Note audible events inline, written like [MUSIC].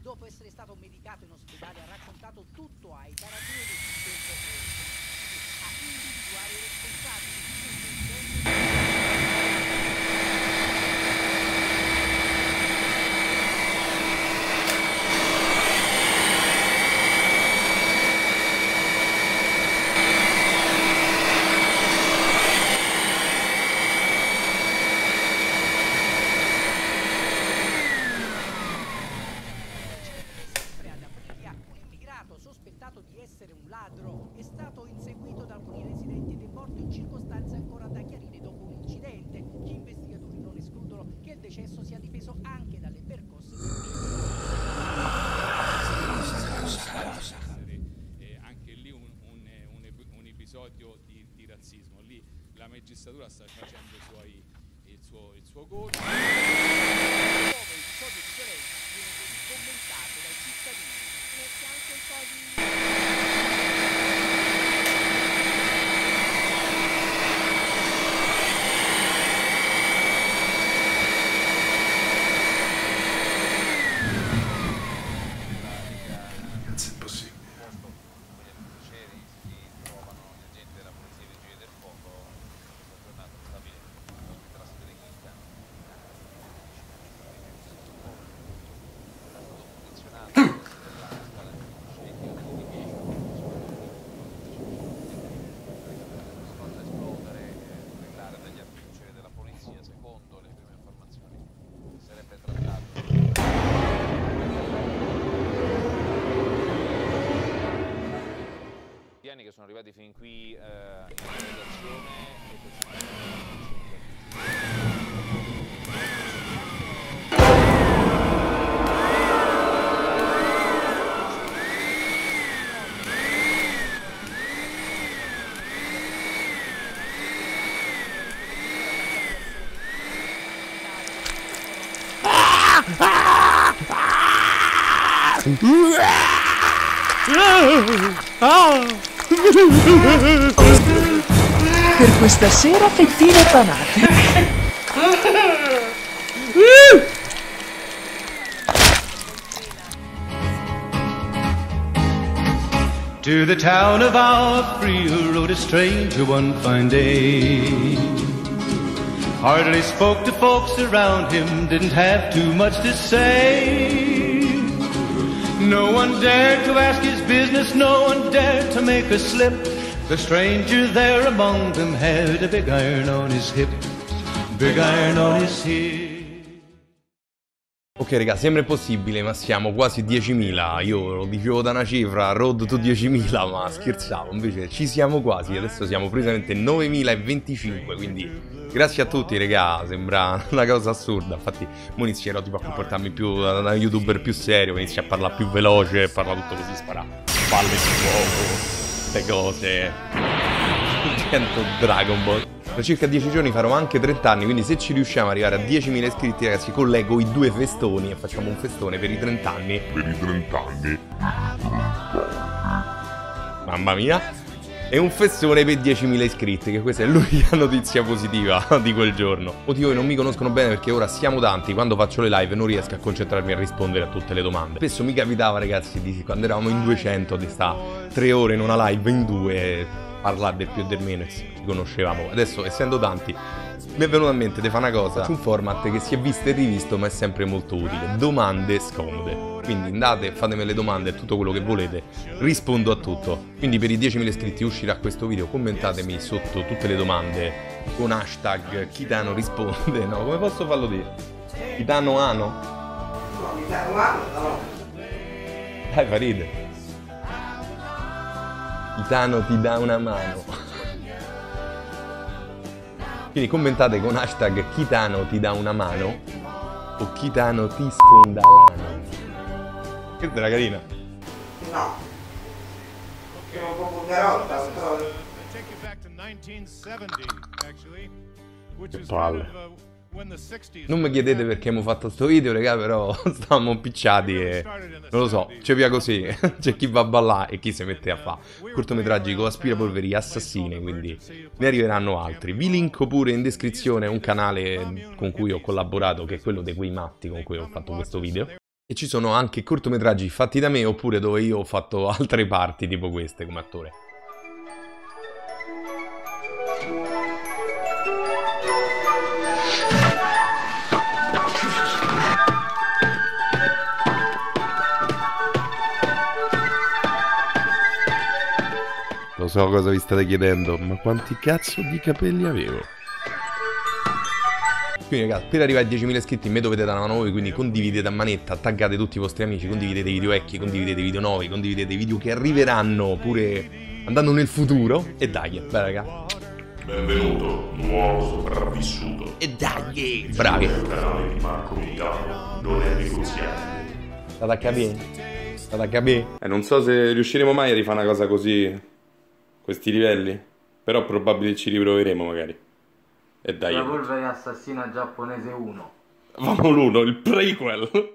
dopo essere stato medicato in ospedale, ha raccontato tutto ai carabinieri del percorso. A individuare i responsabili. Sempre ad Aprilia, un immigrato sospettato di essere un ladro è stato inseguito da alcuni residenti ed è morto in circostanze ancora da chiarire dopo un incidente. Gli investigatori non escludono che il decesso sia dipeso anche dalle percosse essere eh, anche lì un, un- un un episodio di, di razzismo. Lì la magistratura sta facendo i suoi- il, suo, il suo conto. Piani che sono arrivati fin qui eh, in redazione e che Per questa sera fettine panate. To the town of our free rode a stranger one fine day. Hardly spoke to folks around him, didn't have too much to say. No one dared to ask his business, no one dared to make a slip. The stranger there among them had a big iron on his hip, big iron on his hip. Ok raga, sembra impossibile, ma siamo quasi 10.000. Io lo dicevo da una cifra, road to 10.000, ma scherzavo, invece ci siamo quasi. Adesso siamo precisamente 9.025, quindi grazie a tutti raga, sembra [LAUGHS] una cosa assurda. Infatti, mo inizierò tipo a comportarmi più da da youtuber più serio, inizio a parlare più veloce, parla tutto così, spara palle di fuoco, queste cose. [LAUGHS] Divento Dragon Ball. Tra circa 10 giorni farò anche 30 anni, quindi se ci riusciamo ad arrivare a 10.000 iscritti, ragazzi, collego i due festoni e facciamo un festone per i 30 anni. Per i 30 anni. Mamma mia. E un festone per 10.000 iscritti, che questa è l'unica [LAUGHS] notizia positiva [LAUGHS] di quel giorno. Voi non mi conoscono bene perché ora siamo tanti, quando faccio le live non riesco a concentrarmi a rispondere a tutte le domande. Spesso mi capitava, ragazzi, di quando eravamo in 200, di sta 3 ore in una live in due, parlare del più e del meno e ci conoscevamo. Adesso, essendo tanti, mi è venuto in mente di fare una cosa, faccio un format che si è visto e rivisto ma è sempre molto utile, domande scomode. Quindi andate, fatemi le domande, tutto quello che volete, rispondo a tutto. Quindi per i 10.000 iscritti uscirà questo video, commentatemi sotto tutte le domande con hashtag Kitano risponde, no, come posso farlo dire? Kitano Ano? Dai, fa ridere. Kitano ti dà una mano. Quindi commentate con hashtag Kitano ti dà una mano o Kitano ti sfonda l'ano. Questa era carina. No. Sono un po' volgarotta, però... take you back to 1970, actually, which Che palle. Kind of when the 60s. Non mi chiedete perché abbiamo fatto sto video, raga, però [LAUGHS] stavamo picciati e non lo so, ci via così. [LAUGHS] C'è chi va a ballare e chi si mette a fare cortometraggi con aspirapolveri assassine, quindi ne arriveranno altri. Vi linko pure in descrizione un canale con cui ho collaborato, che è quello dei quei matti con cui ho fatto questo video. E ci sono anche cortometraggi fatti da me oppure dove io ho fatto [LAUGHS] altre parti tipo queste come attore. Lo so cosa vi state chiedendo, ma quanti cazzo di capelli avevo? Quindi ragazzi, per arrivare ai 10.000 iscritti me dovete dare una mano voi, quindi condividete a manetta, taggate tutti i vostri amici, condividete i video vecchi, condividete i video nuovi, condividete i video che arriveranno pure andando nel futuro. E dai, beh raga. Benvenuto, nuovo sopravvissuto. E dai, bravi. Il canale di Marco Milano non è negoziabile. State a capire? State a capire? Eh, non so se riusciremo mai a rifare una cosa così, questi livelli, però probabilmente ci riproveremo magari. E dai, La polvere assassina giapponese 1. vamo l'uno, il prequel.